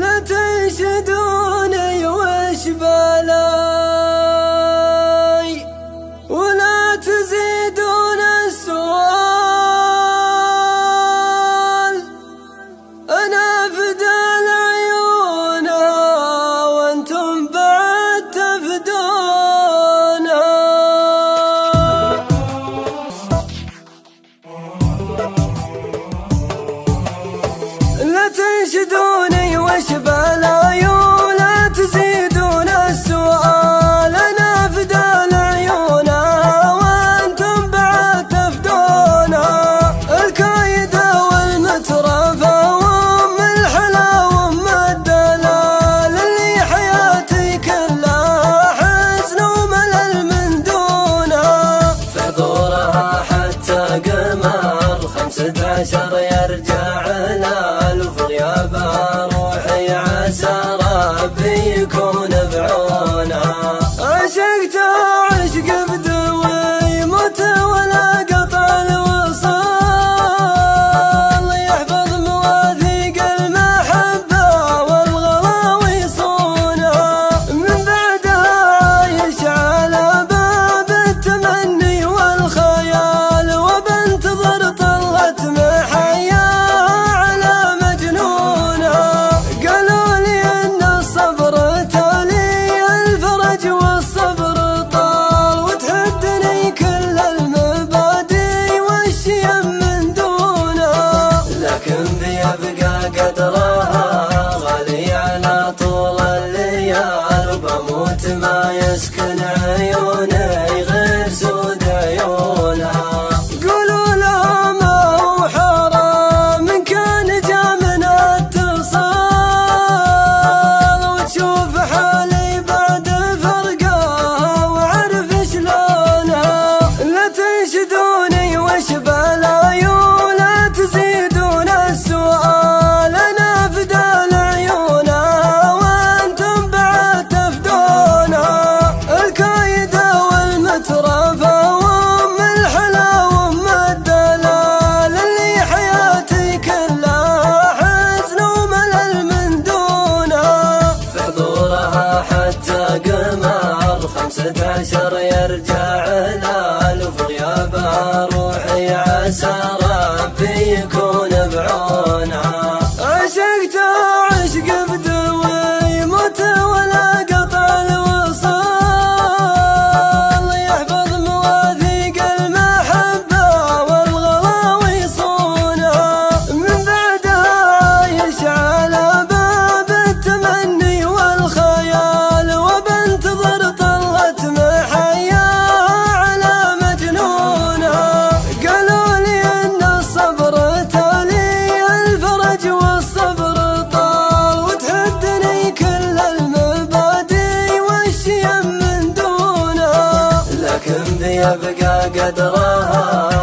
لا تنشدون تنشدوني وش بلايو؟ لا تزيدون السؤال أنا فدان عيونا وأنتم بعد تفدونا. الكايدة والمترفة وأم الحلا وأم الدلال اللي حياتي كلها حزن وملل من دونا. فذورها حتى قمر خمسة عشر يرجع لنا البشر يرجع له يبقى قدرها